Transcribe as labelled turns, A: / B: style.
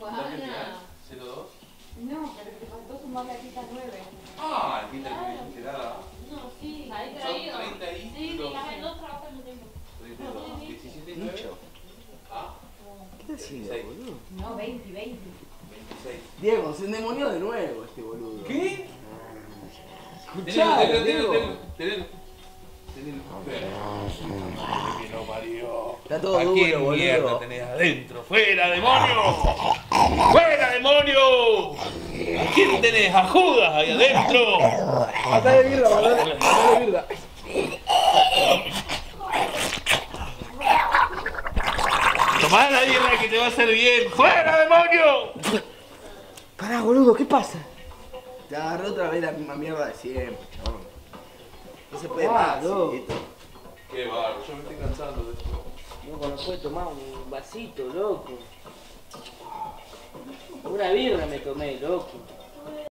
A: ¿02?
B: No, pero te faltó sumar la quita 9.
A: Ah, la quita claro. que me
C: No, sí, la he traído. Son 32. Sí, dos trabajos lo tengo.
A: 32, 17 y Ah.
D: ¿Qué te hacía, boludo?
B: No, 20, 20. 26.
E: Diego, se endemonió de nuevo este boludo.
A: ¿Qué?
E: Escuchá, tenelo, tenelo,
A: tenelo, tenelo. Está todo duro, boludo. tenés adentro? ¡Fuera, demonio! ¡Fuera, demonio! ¿A quién tenés? ¡A Judas ahí adentro!
E: Matale birra, matale, matale birra.
A: Tomá la birra que te va a hacer bien. ¡Fuera, demonio!
D: Pará, boludo, ¿qué pasa?
E: Te agarré otra vez la misma mierda de siempre, chabón. No se puede Ah, más.
A: Qué barro, yo me estoy cansando de esto.
D: Loco, no puede tomar un vasito, loco. Una birra me tomé, loco.